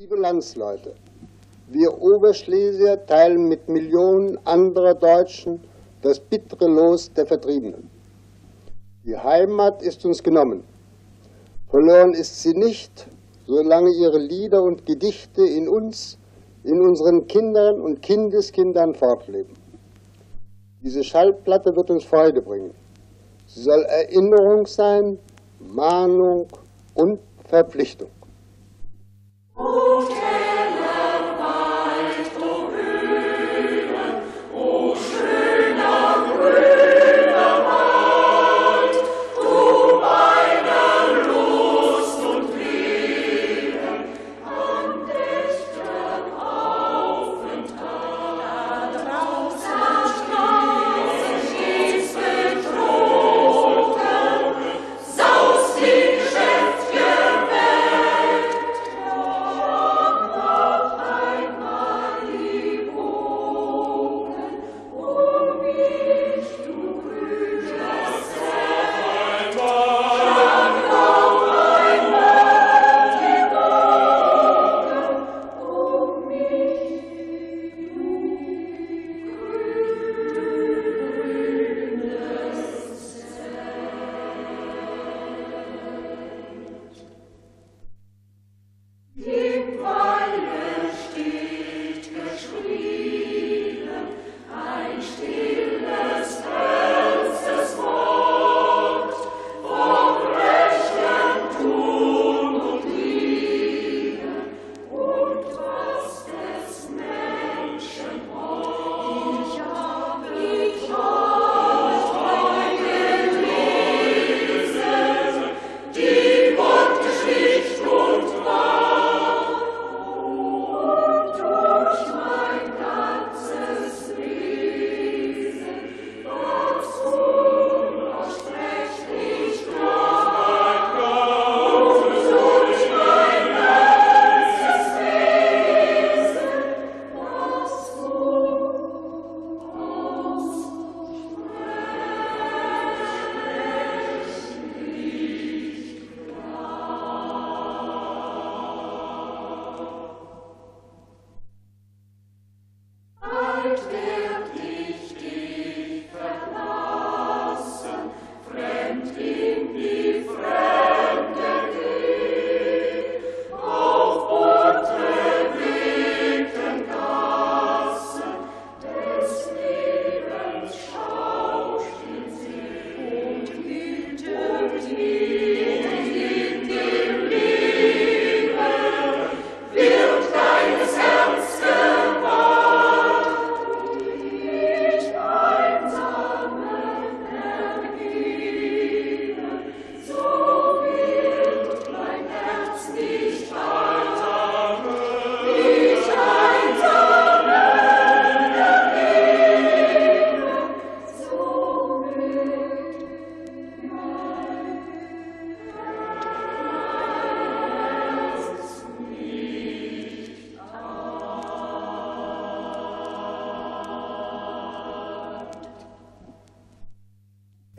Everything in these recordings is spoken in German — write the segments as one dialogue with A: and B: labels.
A: Liebe Landsleute, wir Oberschlesier teilen mit Millionen anderer Deutschen das bittere Los der Vertriebenen. Die Heimat ist uns genommen. Verloren ist sie nicht, solange ihre Lieder und Gedichte in uns, in unseren Kindern und Kindeskindern fortleben. Diese Schallplatte wird uns Freude bringen. Sie soll Erinnerung sein, Mahnung und Verpflichtung. O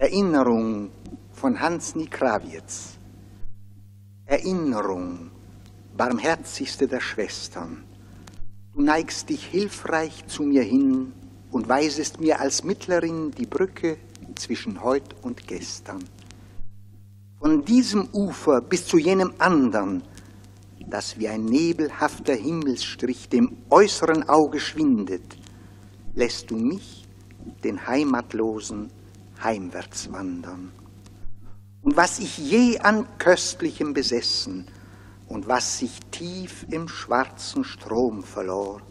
B: Erinnerung von Hans Nikrawiec. Erinnerung, barmherzigste der Schwestern. Du neigst dich hilfreich zu mir hin und weisest mir als Mittlerin die Brücke zwischen heut und gestern. Von diesem Ufer bis zu jenem andern, das wie ein nebelhafter Himmelsstrich dem äußeren Auge schwindet, lässt du mich, den Heimatlosen, heimwärts wandern. Und was ich je an Köstlichem besessen und was sich tief im schwarzen Strom verlor,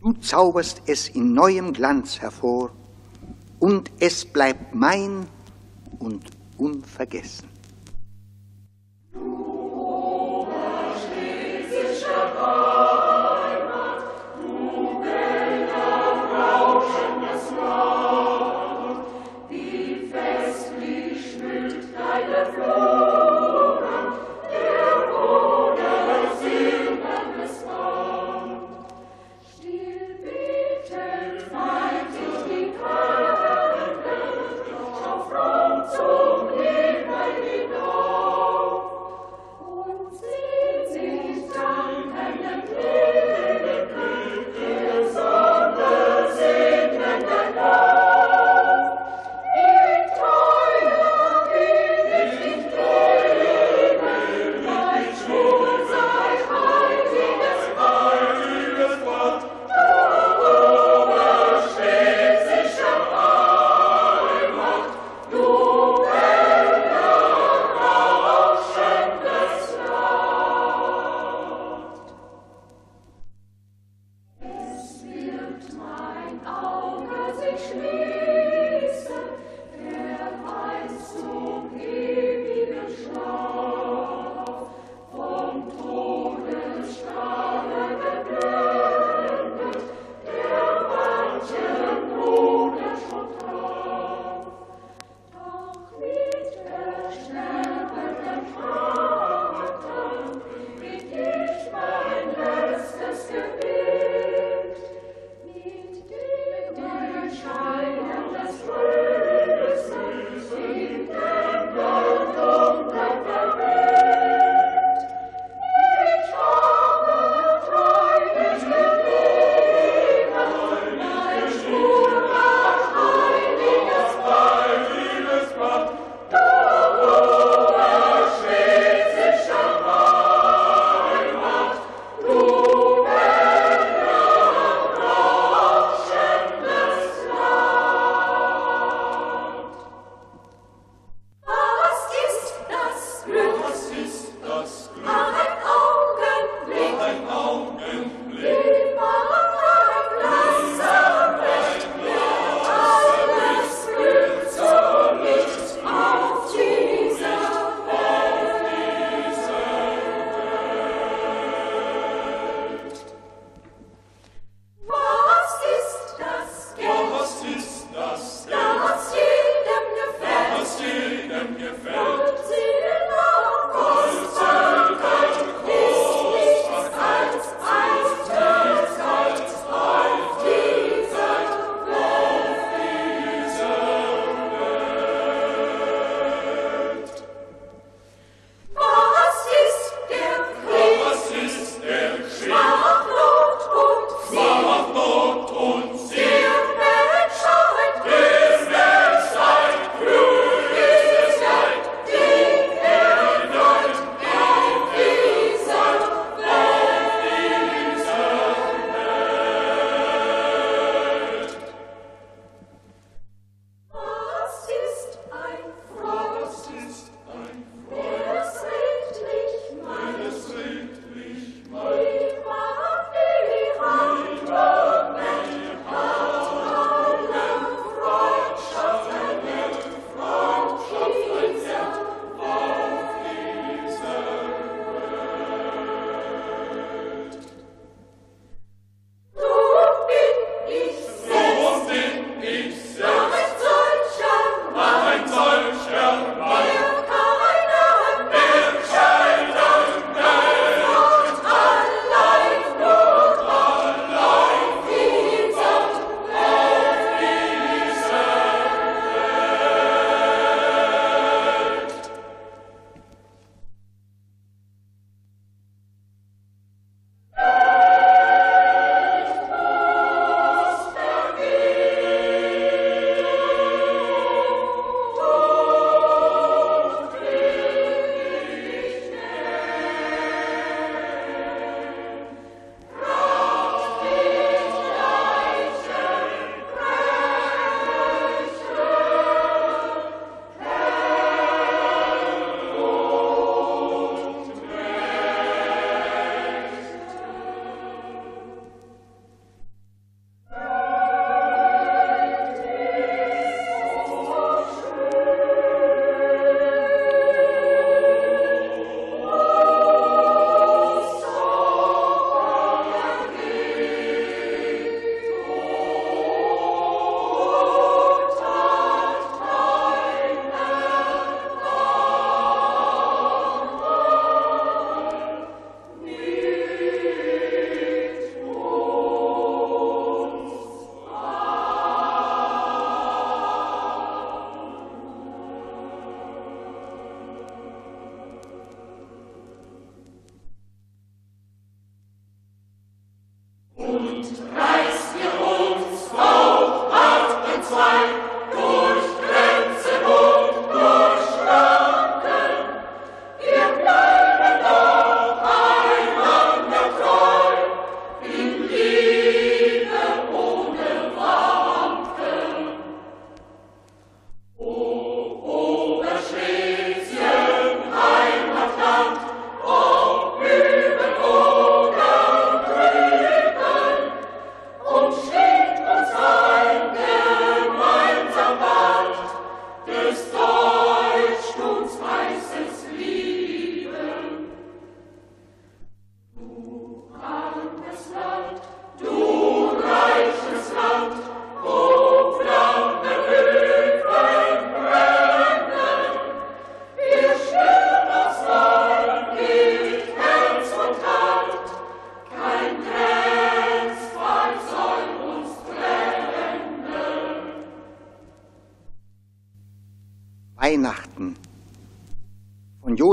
B: du zauberst es in neuem Glanz hervor und es bleibt mein und unvergessen.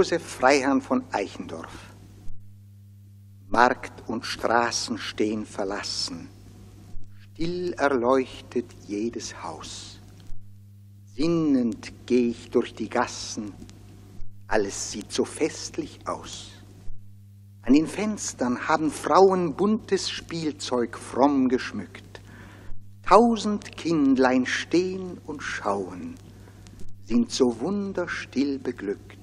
B: Josef Freiherrn von Eichendorff. Markt und Straßen stehen verlassen, still erleuchtet jedes Haus. Sinnend geh ich durch die Gassen, alles sieht so festlich aus. An den Fenstern haben Frauen buntes Spielzeug fromm geschmückt. Tausend Kindlein stehen und schauen, sind so wunderstill beglückt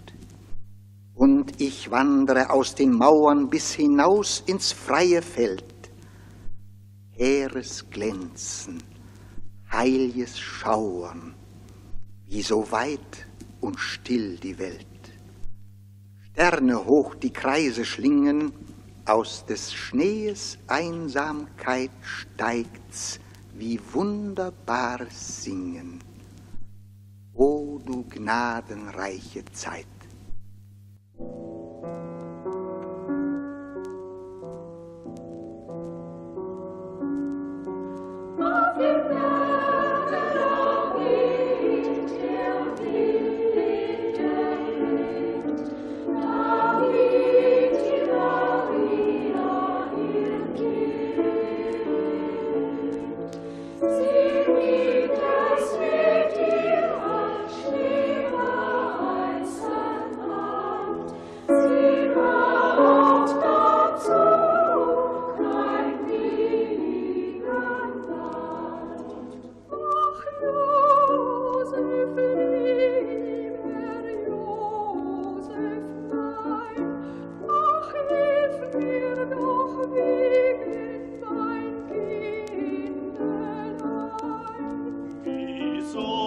B: und ich wandere aus den Mauern bis hinaus ins freie Feld. Heeres Glänzen, heiliges Schauern, wie so weit und still die Welt. Sterne hoch die Kreise schlingen, aus des Schnees Einsamkeit steigt's wie wunderbares Singen. O du gnadenreiche Zeit!
C: soul.